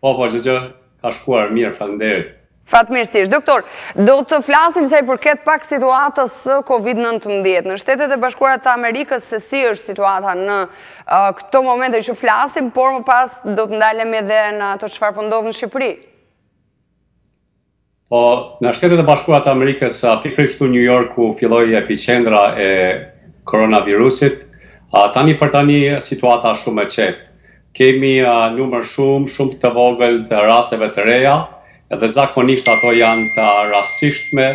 Po, po, çdo gjë ka shkuar mirë, faleminderit. Fatmirësisht. Doktor, do të flasim sa i përket pak situatës së Covid nëntëmbëdhjetë. Në Shtetet e Bashkuara të Amerikës se si është situata në këto momente që flasim, por më pas do të ndalemi edhe në ato çfarë po ndodh në Shqipëri. Po, në Shtetet e Bashkuara të Amerikës, pikërisht këtu në New York ku filloi epiqendra e koronavirusit, tani për tani situata është shumë e qetë. Kemi numër shumë, shumë të vogël të rasteve të reja edhe zakonisht ato janë të rastësishme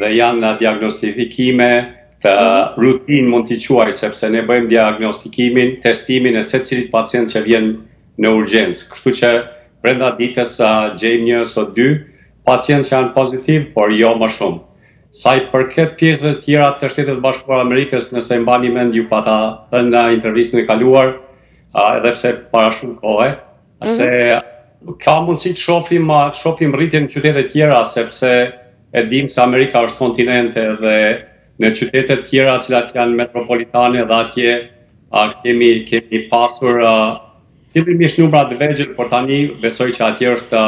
dhe janë diagnostifikime rutinë mund t'i quaj, sepse ne bëjmë diagnostikimin, testimin e secilit pacient që vjen në urgjencë. Kështu që Brenda ditës gjejmë një ose dy pacientë që janë pozitivë, por jo më shumë. Sa i përket pjesëve të tjera të Shteteve të Bashkuara të Amerikës, nëse mbani mend ju pata thënë në intervistën e kaluar, edhe pse para shumë kohe, se ka mundësi të shofim të shofim rritjen në qytete të tjera sepse e dimë se Amerika është kontinent edhe në qytete të tjera të cilat janë metropolitane dhe atje kemi kemi pasur Fillimisht numra të vegjël, por tani besoj që atje është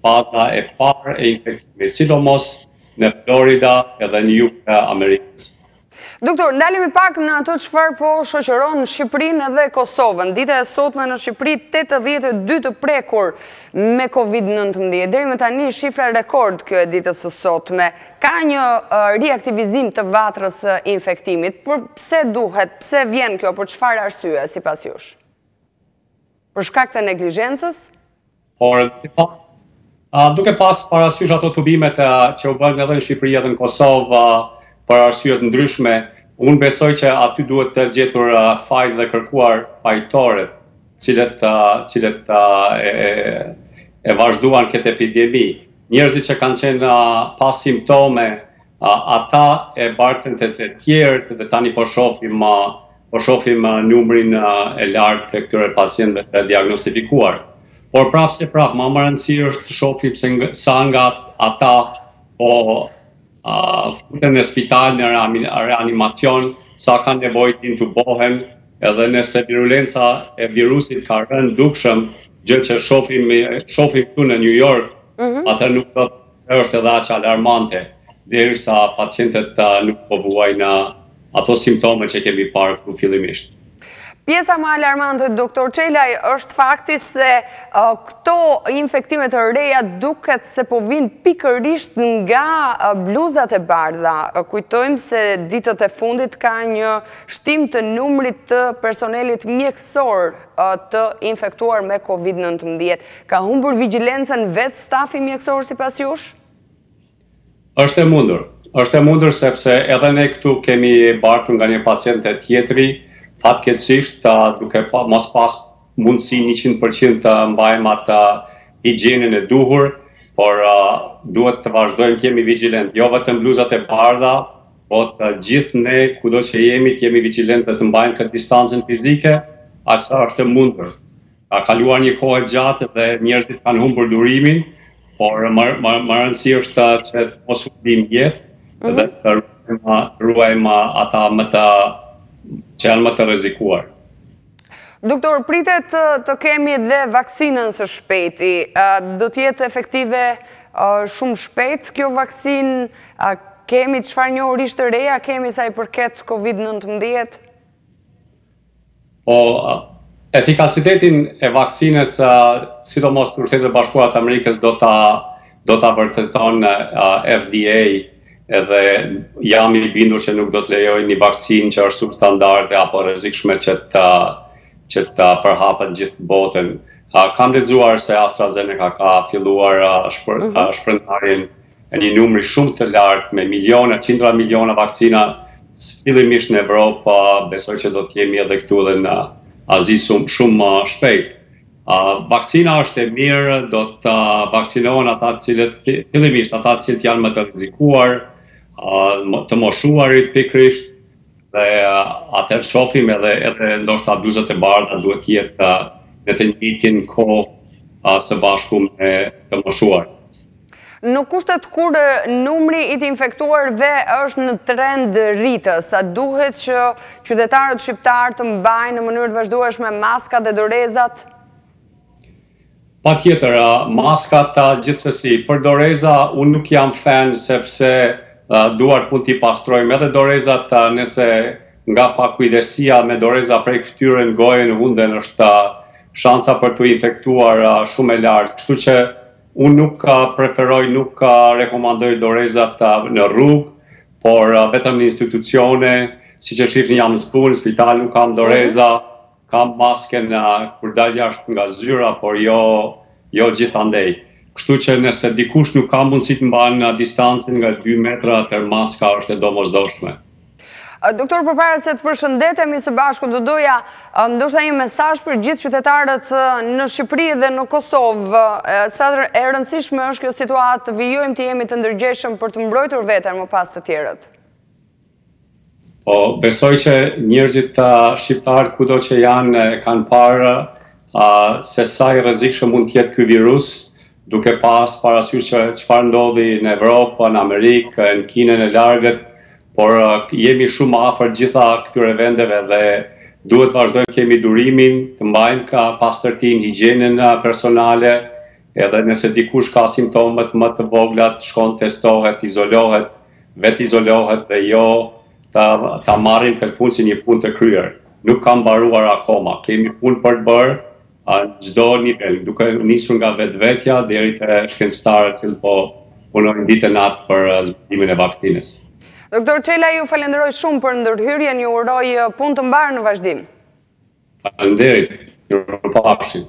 faza e parë e infektimit, sidomos në Florida edhe në jug të Amerikës. Doktor, ndalemi pak në ato çfarë po shoqëron Shqipërinë edhe Kosovën. Dita e sotme në Shqipëri tetëdhjetë e dy të prekur me Covid nëntëmbëdhjetë. Deri më tani shifra rekord kjo e ditës së sotme. Ka një riaktivizim të vatrës së infektimit, por pse duhet, pse vjen kjo, për çfarë arsye sipas jush? Për shkak të neglizhencës? Por, duke pas parasysh ato tubimet që u bënë edhe në Shqipëri edhe në Kosovë për arsye të ndryshme, unë besoj që aty duhet gjetur fajin dhe kërkuar fajtorët, të cilët e vazhduan këtë epidemi. Njerëzit që kanë qenë pa simptome Ata e bartën te te tjerët dhe tani po shofim po shofim numrin e lartë të këtyre pacientëve të diagnostifikuar. Por prapë se prapë, më me rëndësi është të shofim se sa nga ata po futen në spital në reanimacion, sa kanë nevojë të intubohen, edhe nëse virulenca e virusit ka rënë dukshëm, gjë që shofim shofim këtu në New York, mhm. atëherë nuk do është edhe aq alarmante, derisa pacientët nuk po vuajnë ato simptome që kemi parë këtu fillimisht. Pjesa më alarmante, doktor Çelaj, është fakti se këto infektime të reja duket se po vijnë pikërisht nga bluzat e bardha. Kujtojmë se ditët e fundit ka një shtim të numrit të personelit mjekësor, shëndetësor të infektuar me Covid nëntëmbëdhjetë. Ka humbur vigjilencën vetë stafi mjekësor sipas jush? Është e mundur. Është e mundur sepse edhe ne këtu kemi bartur nga një pacient te tjetri, fatkeqësisht duke mos pas mundësi njëqind për qind të mbajmë atë higjienën e duhur, por duhet të vazhdojmë të jemi vigjilentë. Jo vetëm bluzat e bardha, Po të gjithë ne, kudo që jemi, të jemi vigjilentë dhe të mbajmë këtë distancën fizike, aq sa është e mundur. Ka kaluar një kohë e gjatë dhe njerëzit kanë humbur durimin, por më, më, me rëndësi është që të mos humbim jetë mm -hmm. dhe të ruajmë, ruajmë ata më të, që janë më të rrezikuar. Doktor, pritet të kemi dhe vaksinën së shpejti. Do të jetë efektive shumë shpejt kjo vaksinë? Kemi çfarë njohurish të reja kemi sa i përket Covid nëntëmbëdhjetë? Po, efikasitetin e vaksinës, sidomos për Shtetet e Bashkuara të Amerikës do ta do ta vërtetojë FDA edhe jam i bindur që nuk do të lejojë një vakcinë që është substandarde apo e rrezikshme që të që të përhapet gjithë botën. A, kam lexuar se AstraZeneca ka filluar shpër, mhm. shpërndarjen e një numri shumë të lartë me miliona, qindra miliona vakcina fillimisht në Evropë, besoj që do të kemi edhe këtu dhe në Azi shumë, shumë shpejt. Vakcina është e mirë, do të vakcinohen ata të cilët, fillimisht ata të cilët janë më të rrezikuar, të moshuarit pikërisht, dhe atëherë shofim edhe edhe ndoshta bluzat e bardha duhet të jetë në të njëjtin kohë së bashku me të moshuarit. Në kushtet kur numri i të infektuarve është në trend rritës, a duhet që qytetarët shqiptarë të mbajnë në mënyrë të vazhdueshme maskat dhe dorezat? Patjetër, maskat gjithsesi, për doreza unë nuk jam fan sepse duart mund t'i pastrojmë edhe dorezat nëse nga pakujdesia me doreza prek fytyrën, gojën, hundën është shanca për t'u infektuar shumë e lartë. Kështu që Unë nuk preferoj, nuk rekomandoj dorezat në rrugë, por vetëm në institucione, siç e shihni jam në punë, në spital nuk kam doreza, kam masken kur dal jashtë nga zyra, por jo jo gjithandej. Kështu që nëse dikush nuk ka mundësi të mbanë distancën nga dy metra, atëherë maska është e domosdoshme. Doktor, përpara se të përshëndetemi së bashku, do doja ndoshta një mesazh për gjithë qytetarët në Shqipëri dhe në Kosovë. Sa e rëndësishme është kjo situatë, të vijojmë të jemi të ndërgjegjshëm për të mbrojtur veten më pas të tjerët. Po, besoj që njerëzit, shqiptarët kudo që janë kanë parë se sa i rrezikshëm mund të jetë ky virus Duke pas parasysh që çfarë ndodhi në Evropë, në Amerikë, në Kinën e largët, por jemi shumë afër gjitha këtyre vendeve dhe duhet vazhdojmë kemi durimin të mbajmë ka pastërtinë, higjienën personale, edhe nëse dikush ka simptomat më të voglat, të shkon testohet, izolohet, vetë izolohet dhe jo ta, ta marrim këtë punë si një punë të kryer. Nuk ka mbaruar akoma, kemi punë për të bërë, a çdo nivel, duke nisur nga vetvetja deri te shkencëtarët që po punojnë ditë e natë për zbulimin e vaksinës. Doktor Çelaj, ju falenderoj shumë për ndërhyrjen, ju uroj punë të mbarë në vazhdim. Faleminderit, mirupafshim.